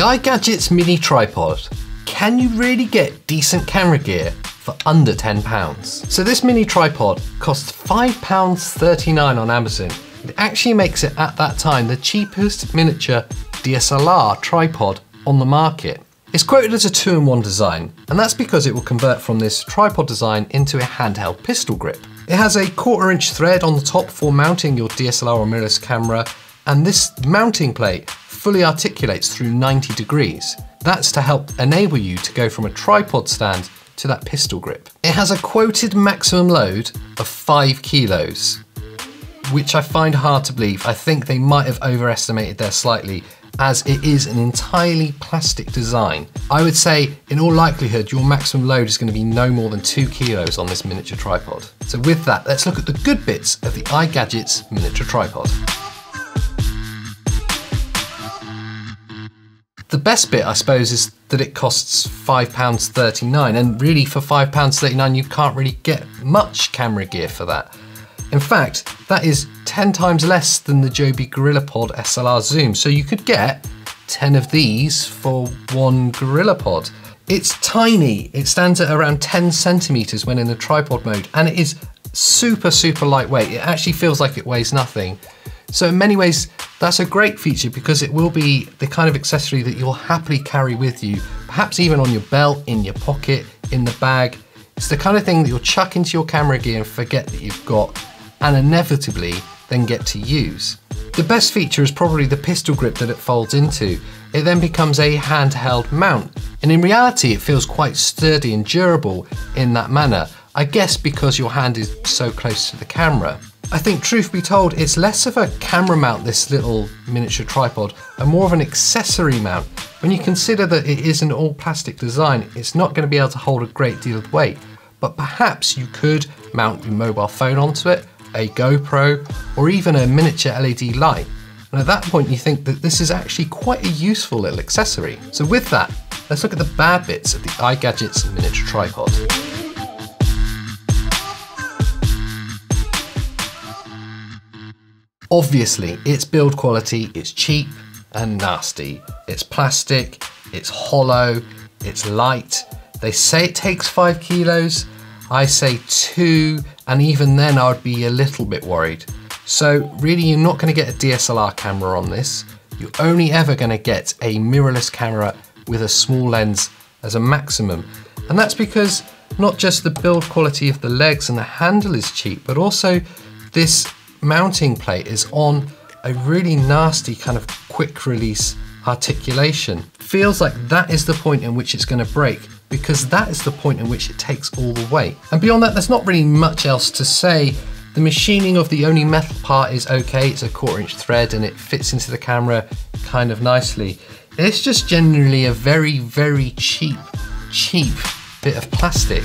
The iGadgets mini tripod. Can you really get decent camera gear for under £10? So this mini tripod costs £5.39 on Amazon. It actually makes it at that time the cheapest miniature DSLR tripod on the market. It's quoted as a two-in-one design, and that's because it will convert from this tripod design into a handheld pistol grip. It has a quarter inch thread on the top for mounting your DSLR or mirrorless camera, and this mounting plate fully articulates through 90 degrees. That's to help enable you to go from a tripod stand to that pistol grip. It has a quoted maximum load of five kilos, which I find hard to believe. I think they might have overestimated there slightly as it is an entirely plastic design. I would say, in all likelihood, your maximum load is going to be no more than two kilos on this miniature tripod. So with that, let's look at the good bits of the iGadgets miniature tripod. The best bit, I suppose, is that it costs £5.39, and really for £5.39 you can't really get much camera gear for that. In fact, that is 10 times less than the Joby GorillaPod SLR Zoom, so you could get 10 of these for one GorillaPod. It's tiny, it stands at around 10 centimeters when in the tripod mode, and it is super, super lightweight. It actually feels like it weighs nothing. So in many ways, that's a great feature because it will be the kind of accessory that you'll happily carry with you, perhaps even on your belt, in your pocket, in the bag. It's the kind of thing that you'll chuck into your camera gear and forget that you've got and inevitably then get to use. The best feature is probably the pistol grip that it folds into. It then becomes a handheld mount, and in reality it feels quite sturdy and durable in that manner, I guess because your hand is so close to the camera. I think truth be told, it's less of a camera mount, this little miniature tripod, and more of an accessory mount. When you consider that it is an all plastic design, it's not going to be able to hold a great deal of weight, but perhaps you could mount your mobile phone onto it a GoPro, or even a miniature LED light. And at that point you think that this is actually quite a useful little accessory. So with that, let's look at the bad bits of the iGadgets miniature tripod. Obviously, its build quality is cheap and nasty. It's plastic, it's hollow, it's light. They say it takes five kilos. I say two and even then I would be a little bit worried. So really you're not going to get a DSLR camera on this, you're only ever going to get a mirrorless camera with a small lens as a maximum. And that's because not just the build quality of the legs and the handle is cheap, but also this mounting plate is on a really nasty kind of quick release articulation. Feels like that is the point in which it's going to break because that is the point in which it takes all the weight. And beyond that, there's not really much else to say. The machining of the only metal part is okay, it's a quarter inch thread and it fits into the camera kind of nicely. It's just generally a very, very cheap, cheap bit of plastic.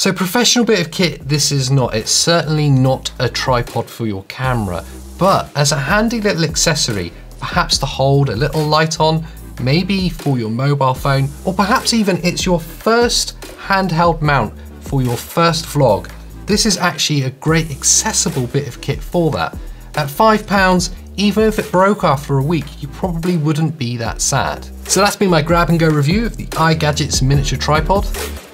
So professional bit of kit, this is not. It's certainly not a tripod for your camera, but as a handy little accessory, perhaps to hold a little light on, maybe for your mobile phone, or perhaps even it's your first handheld mount for your first vlog. This is actually a great accessible bit of kit for that. At five pounds, even if it broke after a week, you probably wouldn't be that sad. So that's been my grab and go review of the iGadgets miniature tripod.